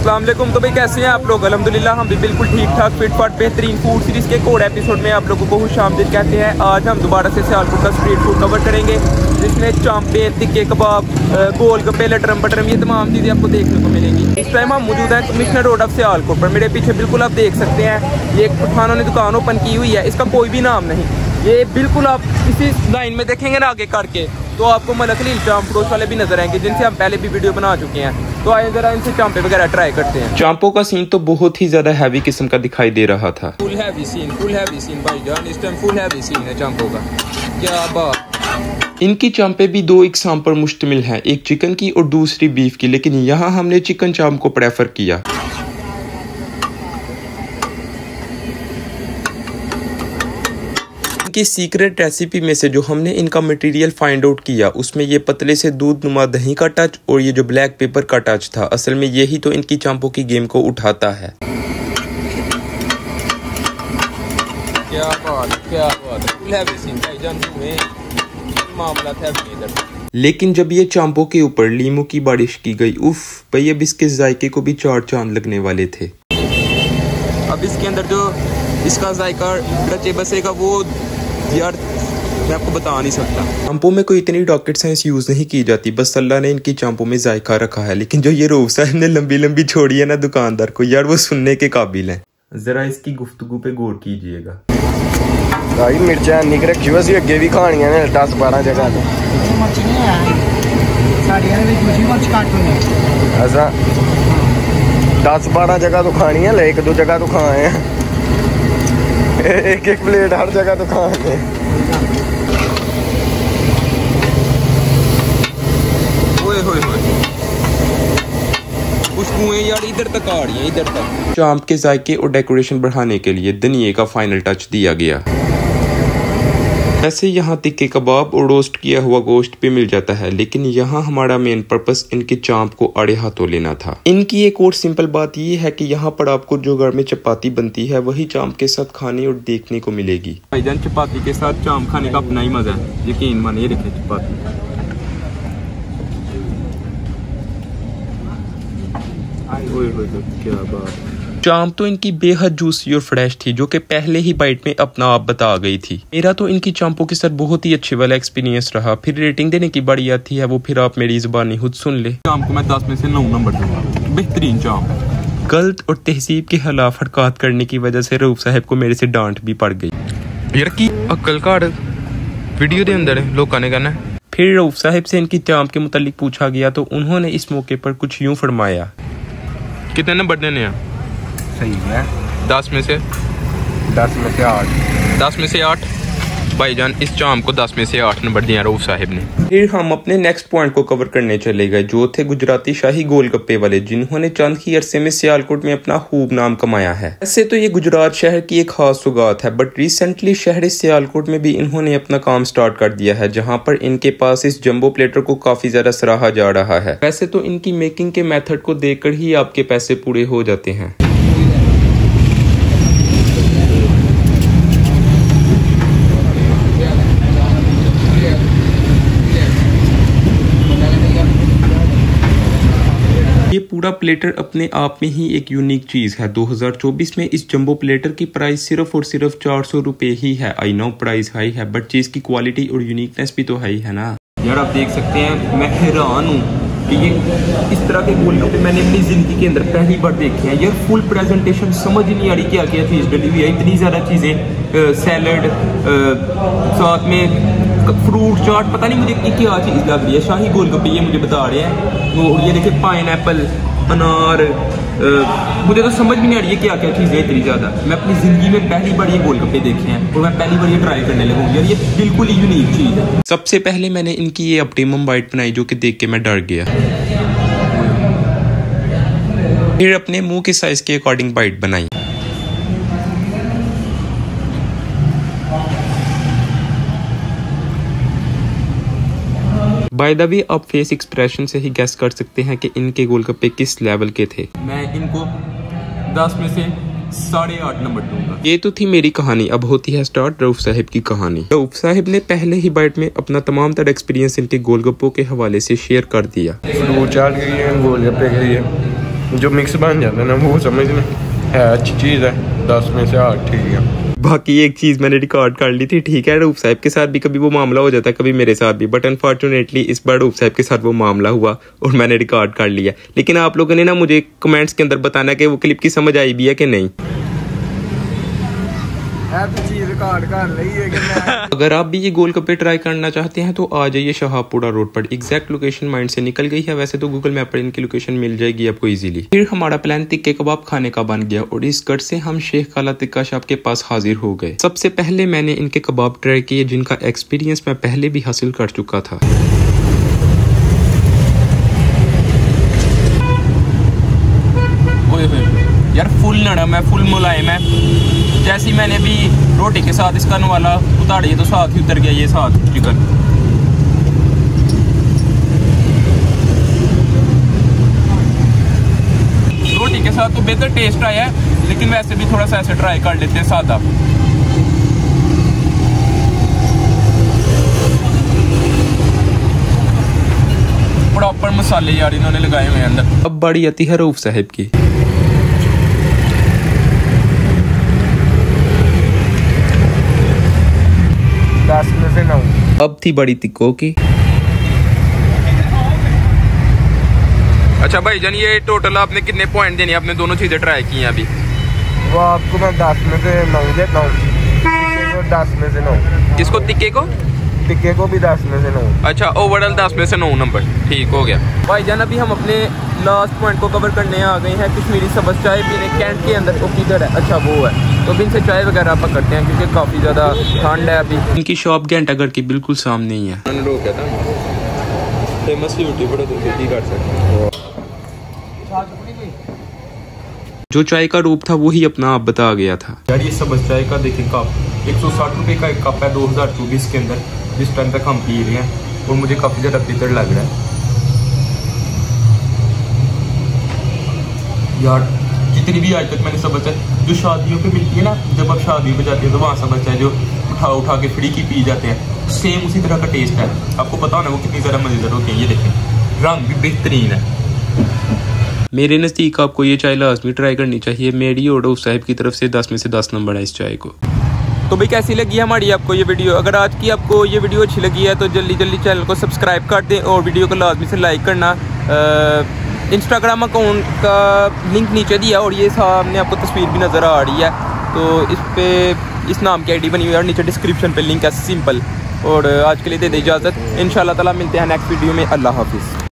अस्सलाम वालेकुम। तो भाई, कैसे हैं आप लोग? अल्हम्दुलिल्लाह, हम भी बिल्कुल ठीक ठाक फिट फाट बेहतरीन फ़ूड सीरीज़ के कोड एपिसोड में आप लोगों को खुश आमदीद कहते हैं। आज हम दोबारा से सियालकोट का स्ट्रीट फ़ूड कवर करेंगे, जिसमें चांपे, तिक्के कबाब गोल गप्पे, लटरम बटरम, ये तमाम चीज़ें आपको देखने को मिलेंगी। इस टाइम हम मौजूद हैं कमिश्नर रोड ऑफ़ सियालकोट पर। मेरे पीछे बिल्कुल आप देख सकते हैं, ये पठानों ने दुकान ओपन की हुई है, इसका कोई भी नाम नहीं। ये बिल्कुल आप इसी लाइन में देखेंगे ना आगे करके। तो आपको मलकली चाम पड़ोस वाले भी नज़र आएँगे जिनसे हम पहले भी वीडियो बना चुके हैं। तो आए जरा इनसे चांपे वगैरह ट्राई करते हैं। चांपों का सीन तो बहुत ही ज़्यादा हैवी किस्म का दिखाई दे रहा था। Full heavy scene full heavy scene भाई जान इस टाइम फुल हैवी सीन है चांपों का। क्या बात। इनकी चांपे भी दो इकसाम पर मुश्तमिल हैं एक चिकन की और दूसरी बीफ की लेकिन यहाँ हमने चिकन चांप को प्रेफर किया। इनकी सीक्रेट रेसिपी में से जो हमने इनका मटेरियल फाइंड आउट किया उसमें ये पतले से दूध नुमा दही का टच और ये जो ब्लैक पेपर का टच था असल में यही तो इनकी चांपों की गेम को उठाता है। क्या बात क्या बात। भाई लेकिन जब ये चांपों के ऊपर लीमू की बारिश की गई उफ भैया अब इसके जायके को भी चार चाँद लगने वाले थे। अब इसके अंदर जो इसका जायका रचे बसे का वो यार मैं आपको बता नहीं सकता। चांपू में कोई इतनी डॉकेट साइंस यूज़ नहीं की जाती। बस अल्लाह ने इनकी चांपू में जायका रखा है। लेकिन जो ये रूफ साहब ने लंबी लंबी छोड़ी है ना दुकानदार को यार वो सुनने के काबिल है। ज़रा इसकी गुफ्तु पे गौर कीजिएगा। भाई मिर्चा निक रखी हुई अगे भी कहानियाँ ने दस बारह जगह तो। अच्छा। दस बारह जगह तो खानी है एक दो जगह तो खाए। हैं एक एक प्लेट हर जगह तो खा आए ओए होए होए। खुशबुएँ यार इधर तक आ रही है इधर तक। के जायके और डेकोरेशन बढ़ाने के लिए धनिए का फाइनल टच दिया गया। वैसे यहाँ तिक्के कबाब और रोस्ट किया हुआ गोश्त भी मिल जाता है, लेकिन यहाँ हमारा मेन पर्पस इनकी चांप को आड़े हाथों लेना था। इनकी एक और सिंपल बात ये है कि यहाँ पर आपको जो घर में चपाती बनती है, वही चांप के साथ खाने और देखने को मिलेगी। भाईजान, चपाती के साथ चाम खाने का अपना ही मज़ा है। यकीन मानिए रखे चपाती। क्या बात। चांप तो इनकी बेहद जूसी और फ्रेश थी जो कि पहले ही बाइट में अपना आप बता गई थी। मेरा तो इनकी चांपों के साथ बहुत ही अच्छे वाला एक्सपीरियंस रहा। फिर रेटिंग देने की बड़ी आती है वो फिर आप मेरी जुबानी खुद सुन ले। चाम को मैं दस में से नौ नंबर दूँगा। बेहतरीन चाम गलत और तहजीब के खिलाफ हरकत करने की वजह से रऊफ साहब को मेरे से डांट भी पड़ गई। यार की अक्ल काट वीडियो के अंदर लोग ने कहना फिर रऊफ साहब से इनकी चांप के मुतालिक पूछा गया तो उन्होंने इस मौके पर कुछ यूँ फरमाया। कितने नंबर देने हैं? सही है। दस में से? 10 में से 8 दस में से आठ? भाईजान इस चाम को दस में से आठ नंबर दिया रऊफ साहब ने। फिर हम अपने नेक्स्ट पॉइंट को कवर करने चले गए जो थे गुजराती शाही गोलगप्पे वाले जिन्होंने चंद ही अरसे में सियालकोट में अपना खूब नाम कमाया है। ऐसे तो ये गुजरात शहर की एक खास सुगात है बट रिसेंटली शहर सियालकोट में भी इन्होंने अपना काम स्टार्ट कर दिया है जहाँ पर इनके पास इस जम्बो प्लेटर को काफ़ी ज़्यादा सराहा जा रहा है। वैसे तो इनकी मेकिंग के मेथड को देखकर ही आपके पैसे पूरे हो जाते हैं। पूरा प्लेटर अपने आप में ही एक यूनिक चीज़ है। 2024 में इस जंबो प्लेटर की प्राइस सिर्फ़ और सिर्फ़ चार सौ ही है। आई नो प्राइस हाई है बट चीज़ की क्वालिटी और यूनिकनेस भी तो हाई है ना? यार, आप देख सकते हैं, मैं हैरान हूँ कि ये इस तरह के गोलगप्पे मैंने अपनी ज़िंदगी के अंदर पहली बार देखे हैं। यार फुल प्रेजेंटेशन समझ ही नहीं आ रही क्या क्या चीज़ डली हुई है। इतनी ज़्यादा चीज़ें सैलड साथ में फ्रूट चाट पता नहीं मुझे क्या चीज़ लग रही है। शाही गोलगप्पे ये मुझे बता रहे हैं। वो ये देखिए पाइन अनार अ, मुझे तो समझ भी नहीं आ रही है क्या क्या चीज़ें इतनी ज़्यादा। मैं अपनी ज़िंदगी में पहली बार ये गोलगप्पे देखे हैं और मैं पहली बार ये ट्राई करने लगा। यार ये बिल्कुल ही यूनिक चीज़ है। सबसे पहले मैंने इनकी ये ऑप्टिमम बाइट बनाई जो कि देख के मैं डर गया। फिर अपने मुँह के साइज़ के अकॉर्डिंग बाइट बनाई। बाय द वे आप फेस एक्सप्रेशन से ही गैस कर सकते हैं कि इनके गोलगप्पे किस लेवल के थे। मैं इनको दस में से साढ़े आठ नंबर दूँगा। ये तो थी मेरी कहानी अब होती है स्टार्ट रऊफ साहिब की कहानी। रऊफ साहिब ने पहले ही बाइट में अपना तमाम तरह एक्सपीरियंस इनके गोलगप्पों के हवाले से शेयर कर दिया। चाट है गोलगप्पे गई है। जो मिक्स बन जाता है ना वो समझ में है अच्छी चीज़ है। दस में से आठ ठीक है। बाकी एक चीज़ मैंने रिकॉर्ड कर ली थी, ठीक है, रूप साहब के साथ भी कभी वो मामला हो जाता, कभी मेरे साथ भी बट अनफॉर्चुनेटली इस बार रूप साहब के साथ वो मामला हुआ और मैंने रिकॉर्ड कर लिया। लेकिन आप लोगों ने ना मुझे कमेंट्स के अंदर बताना कि वो क्लिप की समझ आई भी है कि नहीं। तो अगर आप भी ये गोलगप्पे ट्राई करना चाहते हैं तो आ जाइए शाहपुरा रोड पर। एग्जैक्ट लोकेशन माइंड से निकल गई है। वैसे तो गूगल मैप पर इनकी लोकेशन मिल जाएगी आपको इजीली फिर हमारा प्लान तिक्के कबाब खाने का बन गया, और इस गढ़ से हम शेख काला तिक्का शॉप के पास हाजिर हो गए। सबसे पहले मैंने इनके कबाब ट्राई किए, जिनका एक्सपीरियंस मैं पहले भी हासिल कर चुका था ओए होए यार फुल नरम है फुल मुलायम है जैसे ही मैंने अभी रोटी के साथ इसका नवाला उतारी तो साथ ही उतर गया, ये साथ, चिकन। रोटी के साथ तो बेहतर टेस्ट आया है, लेकिन वैसे भी थोड़ा सा ऐसे ट्राई कर लेते हैं सादा। प्रॉपर मसाले यार इन्होंने लगाए हुए हैं अंदर। अब बारी आती है रऊफ साहब की दस में से नौ अब थी बड़ी तिक्को की। अच्छा भाई जान ये टोटल आपने कितने पॉइंट देने? आपने दोनों चीज़ें ट्राई की हैं अभी। वो आपको मैं दस में से नौ देता हूँ। दस में से नौ। किसको तिक्के को? टिक्के को भी दस में से नौ। अच्छा ओवरऑल दस में से नौ नंबर ठीक हो गया। भाई जान अभी हम अपने लास्ट पॉइंट को कवर करने आ गए हैं। कश्मीरी चाय पीने कैंट के अंदर। वो किधर है? अच्छा वो है। तो अभी इनसे चाय वगैरह आप पकड़ते हैं क्योंकि काफ़ी ज़्यादा ठंड है अभी। इनकी शॉप घंटागढ़ के बिल्कुल सामने ही है। फ़ेमस तो की कर सकते जो चाय का रूप था वही अपना आप बता गया था। यार ये सब्ज चाय का देखिए कप। एक सौ साठ रुपये का एक कप है दो हज़ार चौबीस के अंदर। जिस टाइम तक हम पी रहे हैं और मुझे काफ़ी ज़्यादा बेहतर लग रहा है। यार जितनी भी आज तक मैंने सब चाय जो शादियों पे मिलती है ना जब आप शादियों पे जाते हैं तो वहाँ सब चाय जो उठा उठा के फ्री की पी जाते हैं सेम उसी तरह का टेस्ट है। आपको पता होना वो कितनी ज़्यादा मज़ेदार होती है ये देखें। रंग भी बेहतरीन है। मेरे नज़दीक आपको ये चाय लाजमी ट्राई करनी चाहिए। मेरी और रऊफ साहब की तरफ़ से दस में से दस नंबर है इस चाय को। तो भाई कैसी लगी हमारी आपको ये वीडियो अगर आज की आपको ये वीडियो अच्छी लगी है तो जल्दी जल्दी चैनल को सब्सक्राइब कर दें और वीडियो को लाजमी से लाइक करना। इंस्टाग्राम अकाउंट का लिंक नीचे दिया और ये सामने आपको तस्वीर भी नज़र आ रही है। तो इस पर इस नाम की आईडी बनी हुई है और नीचे डिस्क्रिप्शन पे लिंक है सिंपल और आज के लिए दे दे इजाज़त। इन ताला मिलते हैं नेक्स्ट वीडियो में। अल्लाह हाफिज़।